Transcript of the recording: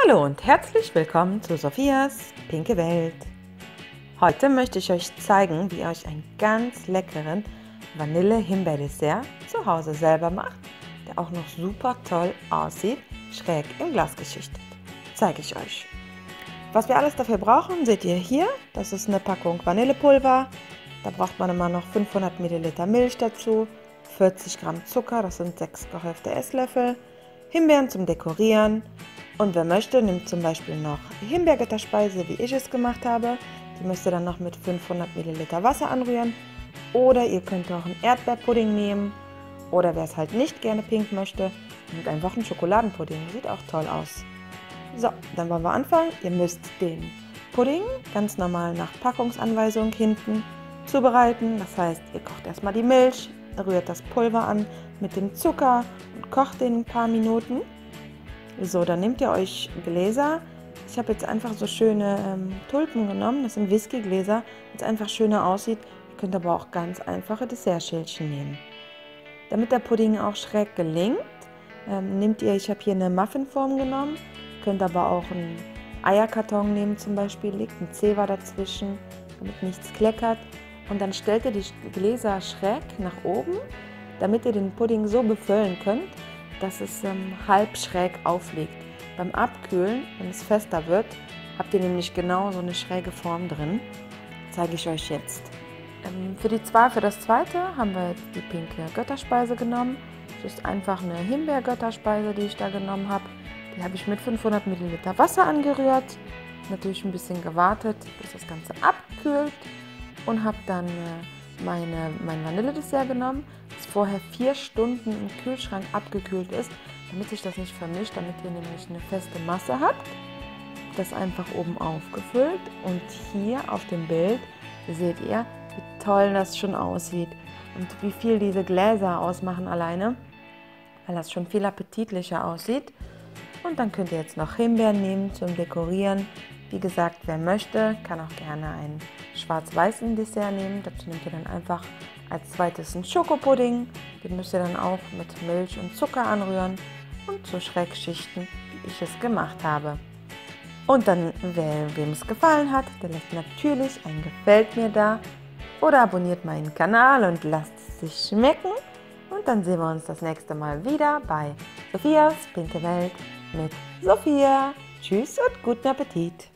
Hallo und herzlich willkommen zu Sophias Pinke Welt. Heute möchte ich euch zeigen, wie ihr euch einen ganz leckeren Vanille-Himbeer-Dessert zu Hause selber macht, der auch noch super toll aussieht, schräg im Glas geschichtet. Zeige ich euch. Was wir alles dafür brauchen, seht ihr hier. Das ist eine Packung Vanillepulver. Da braucht man immer noch 500 Milliliter Milch dazu, 40 Gramm Zucker, das sind 6 gehäufte Esslöffel, Himbeeren zum Dekorieren, und wer möchte, nimmt zum Beispiel noch Himbeergitterspeise, wie ich es gemacht habe. Die müsst ihr dann noch mit 500 Milliliter Wasser anrühren. Oder ihr könnt auch einen Erdbeerpudding nehmen. Oder wer es halt nicht gerne pink möchte, nimmt einfach einen Schokoladenpudding. Sieht auch toll aus. So, dann wollen wir anfangen. Ihr müsst den Pudding ganz normal nach Packungsanweisung hinten zubereiten. Das heißt, ihr kocht erstmal die Milch, rührt das Pulver an mit dem Zucker und kocht den ein paar Minuten. So, dann nehmt ihr euch Gläser. Ich habe jetzt einfach so schöne ähm, Tulpen genommen. Das sind Whiskygläser, weil es einfach schöner aussieht. Ihr könnt aber auch ganz einfache Dessertschälchen nehmen. Damit der Pudding auch schräg gelingt, ähm, nehmt ihr, ich habe hier eine Muffinform genommen. Ihr könnt aber auch einen Eierkarton nehmen zum Beispiel, legt ein Zewa dazwischen, damit nichts kleckert. Und dann stellt ihr die Gläser schräg nach oben, damit ihr den Pudding so befüllen könnt, dass es ähm, halb schräg aufliegt. Beim Abkühlen, wenn es fester wird, habt ihr nämlich genau so eine schräge Form drin. Zeige ich euch jetzt. Ähm, für, die zwei, für das zweite haben wir die pinke Götterspeise genommen. Das ist einfach eine Himbeergötterspeise, die ich da genommen habe. Die habe ich mit 500 Milliliter Wasser angerührt. Natürlich ein bisschen gewartet, bis das Ganze abkühlt. Und habe dann äh, meine, mein Vanilledessert genommen vorher vier Stunden im Kühlschrank abgekühlt ist, damit sich das nicht vermischt, damit ihr nämlich eine feste Masse habt. Das einfach oben aufgefüllt und hier auf dem Bild seht ihr, wie toll das schon aussieht und wie viel diese Gläser ausmachen alleine, weil das schon viel appetitlicher aussieht. Und dann könnt ihr jetzt noch Himbeeren nehmen zum Dekorieren. Wie gesagt, wer möchte, kann auch gerne einen schwarz-weißen Dessert nehmen. Dazu nehmt ihr dann einfach als zweites einen Schokopudding. Den müsst ihr dann auch mit Milch und Zucker anrühren und so Schrägschichten, wie ich es gemacht habe. Und dann, wer, wem es gefallen hat, der lässt natürlich ein Gefällt mir da oder abonniert meinen Kanal und lasst es sich schmecken. Und dann sehen wir uns das nächste Mal wieder bei Sophias Pinke Welt mit Sophia. Tschüss und guten Appetit!